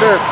serve,